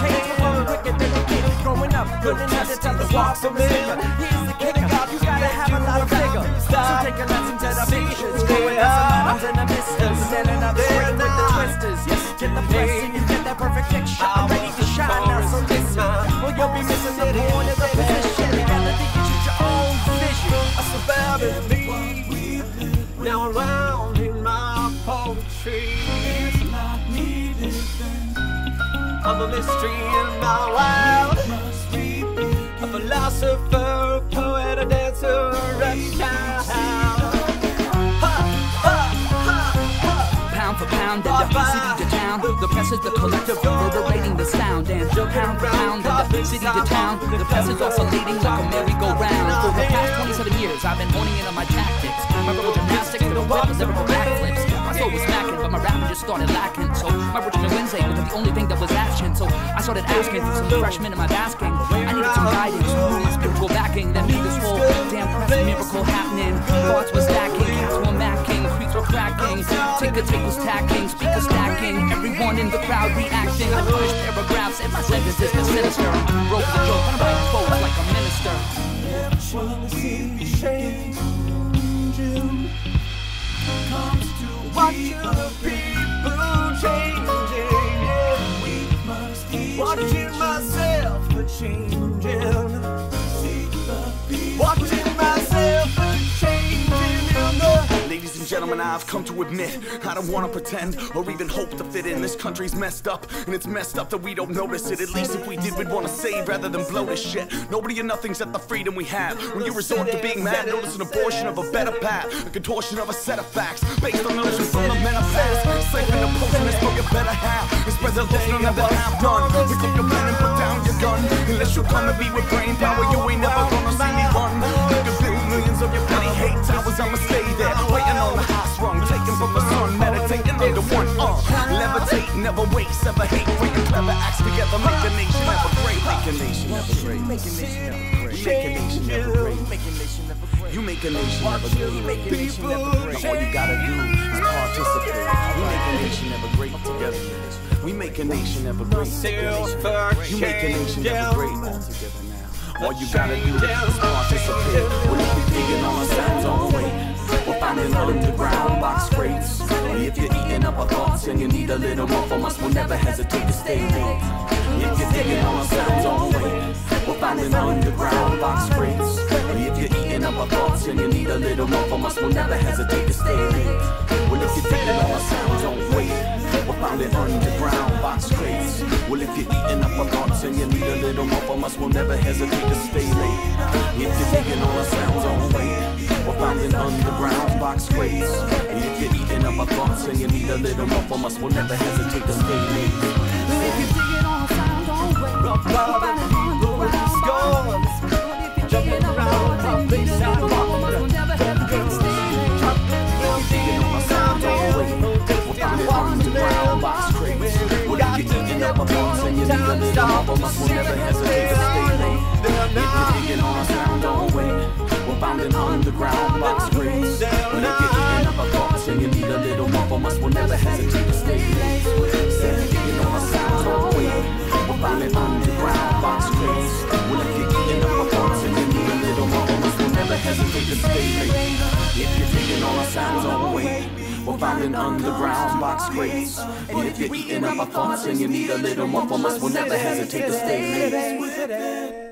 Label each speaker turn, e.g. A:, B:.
A: chains will run quicker than the kid growing up. Learning how to tell the walk the figure. Here's the kicker, you gotta have a lot of vigor. So take a lesson to the features. Growing up I'm
B: a mystery in my wild. A philosopher, a poet, a dancer, a reptile.
C: Pound for pound and the city to town. The press is the collective reverberating the sound and pound for pound and the city to town. The press is oscillating like a merry-go-round. For the past 27 years, I've been honing in on my tactics. My verbal gymnastics the rap, lyrical backflips. Soul was smacking, but my rapping just started lacking. So my Richmond Wednesday wasn't the only thing that was action. So I started asking for some freshmen in my basking. I needed some guidance, some spiritual backing. That made this whole damn press miracle happening. Thoughts were stacking, cats were macking, creeks were cracking. Ticker tables tacking, speakers stacking. Everyone in the crowd reacting. I punished paragraphs and my sentences were sinister.
B: Watching the people changing. Watching myself for changing. Watching
D: And I've come to admit I don't wanna pretend or even hope to fit in. This country's messed up, and it's messed up that we don't notice it. At least if we did, we'd wanna save rather than blow this shit. Nobody or nothing's at the freedom we have. When you resort to being mad, notice an abortion of a better path, a contortion of a set of facts based on illusions from the men of past. Slaving and opposing is for your better half. It's none of that have done. Pick up your pen and put down your gun. Unless you come to be with brain power, you ain't never levitate, never waste, ever hate, bring clever acts together, make a nation ever great. Make a nation ever great.
A: Make a nation never great.
D: Make a nation ever great.
A: Make a nation never great.
D: You make a nation ever great.
A: Make never great.
D: All you gotta do is participate. We make a nation ever great together. We make a nation ever great. You make a nation ever great all together now. All you gotta do is participate. Well, you're digging on a sound's own way, we're finding underground box crates. If eating up our thoughts and you need a little more from us, we'll never hesitate to stay late. If you're digging on sound's own way, we're finding underground box crates. If you're eating up our thoughts and you need a little more from us, we'll never hesitate to stay late. Well, if you're digging on sound's own way, we're finding underground box crates. Well, if you're eating up our thoughts and you need a little more from us, we'll never hesitate to stay late. If you're digging on a sound's own way, we're finding underground box crates. If you're eating up our thoughts and you need a little more from us, we'll never hesitate to stay late.
C: If you dig it on sound, don't wait. We're finding underground box crates. But if you're digging on and you need a little more from us, we'll never hesitate to stay late.
D: If you're on a sound's own way, we're finding underground box crates. If you're eating up our thoughts and you need a little more from us, we'll never hesitate to stay late. If you're digging on a sound own way, we're underground box crates. Finding underground box crates. And if you're eating up our thoughts and you need a little more from us, we'll never hesitate to stay late.